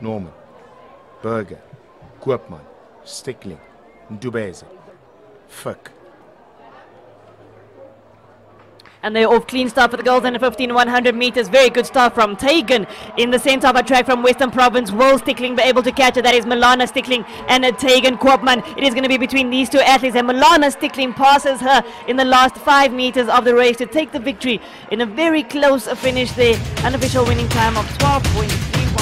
Burger, Koopman, Stickling, Ndubeze, Fick. And they're off clean start for the girls in the 15 100 meters. Very good start from Tegan in the center of a track from Western Province. Will Stickling be able to catch her? That is Milana Stickling and Tegan Koopman. It is going to be between these two athletes. And Milana Stickling passes her in the last five meters of the race to take the victory in a very close finish there. Unofficial winning time of 12.31.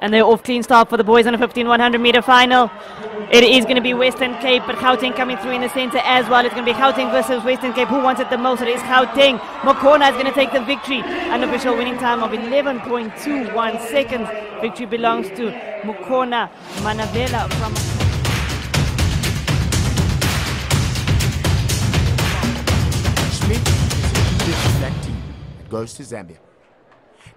And they're off clean start for the boys in a 15 100 meter final. It is going to be Western Cape, but Gauteng coming through in the center as well. It's going to be Gauteng versus Western Cape. Who wants it the most? It is Gauteng. Mukona is going to take the victory. An official winning time of 11.21 seconds. Victory belongs to Mukona Manavela from. Schmidt is team. It goes to Zambia.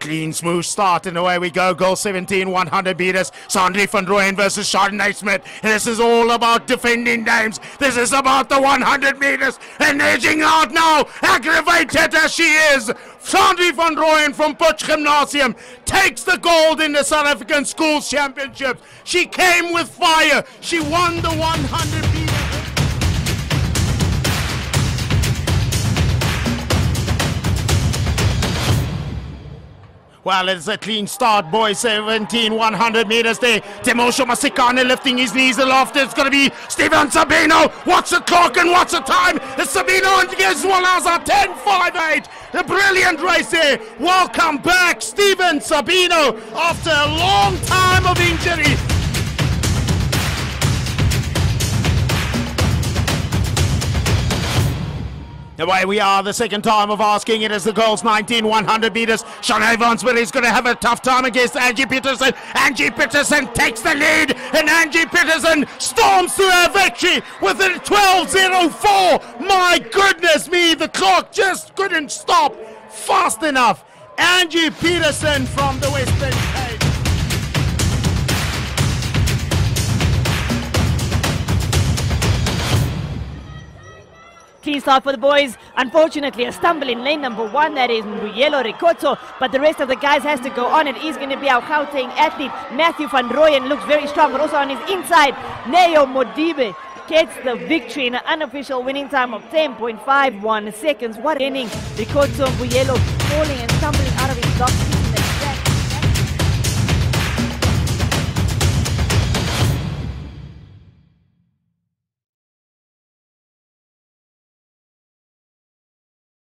Clean, smooth start, and away we go. Goal 17, 100 meters. Sandri van Rooyen versus Chardonnay Smith. This is all about defending names. This is about the 100 meters. And edging out now, aggravated as she is. Sandri van Rooyen from Potch Gymnasium takes the gold in the South African Schools Championships. She came with fire. She won the 100 meters. Well, it's a clean start, boys. 17, 100 meters there. Timosho Masikane lifting his knees aloft. It's going to be Steven Sabino. What's the clock and what's the time? It's Sabino and Gezwalaza 10 5 8. A brilliant race there. Welcome back, Steven Sabino, after a long time of injury. Away we are, the second time of asking it as the girls 19 100 meters. Sean Evansbury is going to have a tough time against Angie Pietersen. Angie Pietersen takes the lead, and Angie Pietersen storms to her victory with a 12.04. My goodness me, the clock just couldn't stop fast enough. Angie Pietersen from the Western Cape. Start for the boys. Unfortunately, a stumble in lane number one. That is Mbuyelo Ricotto. But the rest of the guys has to go on. It is going to be our Gauteng athlete, Matthew van Rooyen. Looks very strong, but also on his inside, Neo Modibe gets the victory in an unofficial winning time of 10.51 seconds. What inning. Ricotto Mbuyelo falling and stumbling out of his box.